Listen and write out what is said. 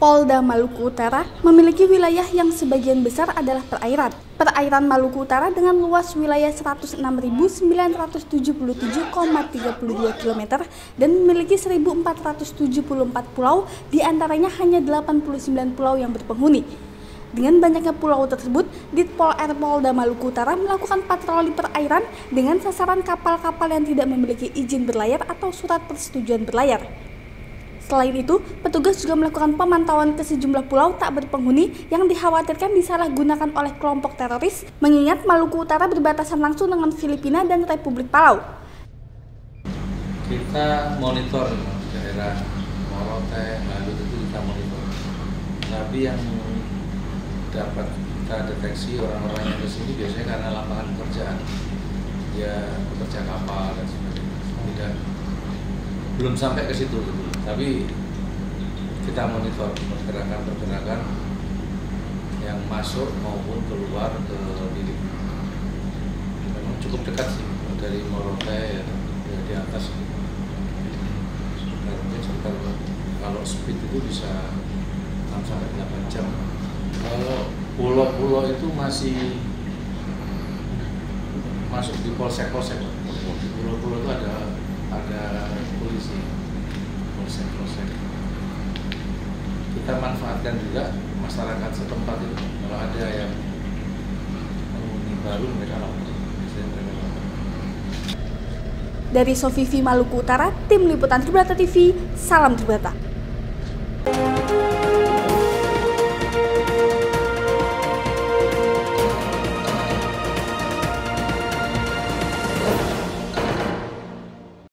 Polda Maluku Utara memiliki wilayah yang sebagian besar adalah perairan. Perairan Maluku Utara dengan luas wilayah 106.977,32 km dan memiliki 1.474 pulau, di antaranya hanya 89 pulau yang berpenghuni. Dengan banyaknya pulau tersebut, Ditpol Air Polda Maluku Utara melakukan patroli perairan dengan sasaran kapal-kapal yang tidak memiliki izin berlayar atau surat persetujuan berlayar. Selain itu, petugas juga melakukan pemantauan ke sejumlah pulau tak berpenghuni yang dikhawatirkan disalahgunakan oleh kelompok teroris, mengingat Maluku Utara berbatasan langsung dengan Filipina dan Republik Palau. Kita monitor daerah Morotai, lalu itu kita monitor. Tapi yang dapat kita deteksi orang-orang yang sini biasanya karena lapangan pekerjaan, ya pekerja kapal dan sebagainya. Tidak belum sampai ke situ gitu. tapi kita monitor pergerakan-pergerakan yang masuk maupun keluar ke diri memang cukup dekat sih dari Morotai ya, di atas. Sekitar mungkin sekitar kalau speed itu bisa 6 sampai 8 jam. Kalau pulau-pulau itu masih masuk di polsek-polsek pulau-pulau itu ada ada polisi polsek-polsek kita manfaatkan juga masyarakat setempat itu. Kalau ada yang penghuni baru mereka lapor. Dari Sofivi Maluku Utara, Tim Liputan Tribrata TV, Salam Tribrata.